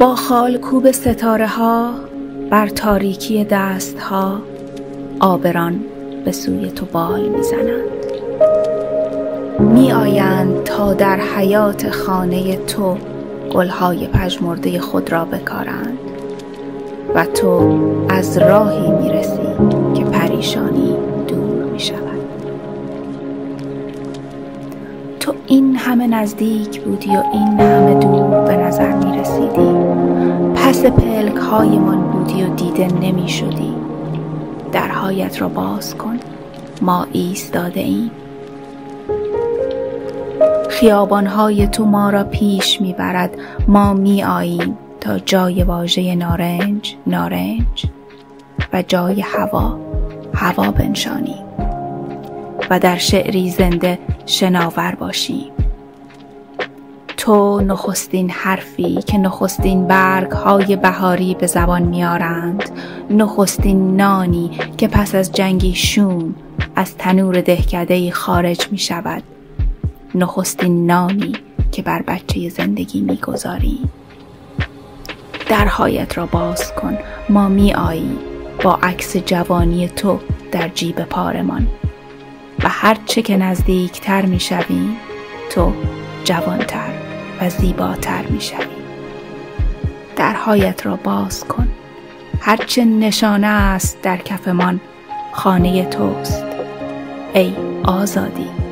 با خال کوب ستاره ها بر تاریکی دست ها آبران به سوی تو بال می‌زنند. می آیند تا در حیات خانه تو گلهای پژمرده خود را بکارند و تو از راهی می رسی که پریشانی تو این همه نزدیک بودی و این همه دور به نظر می رسیدی. پس پلک هایمان بودی و دیده نمی شدی. درهایت را باز کن. ما ایستاده ایم. خیابانهای تو ما را پیش می‌برد ما می آییم تا جای واژه نارنج نارنج و جای هوا. هوا بنشانیم. و در شعری زنده شناور باشیم تو نخستین حرفی که نخستین برگ های بهاری به زبان میارند نخستین نانی که پس از جنگی شوم از تنور دهکده خارج می شود نخستین نامی که بر بچه زندگی می‌گذاری. درهایت را باز کن ما می آییم با عکس جوانی تو در جیب پارمان. و هرچه که نزدیکتر می شویم تو جوانتر و زیباتر می شویم درهایت را باز کن. هرچه نشانه است در کفمان خانه توست. ای آزادی.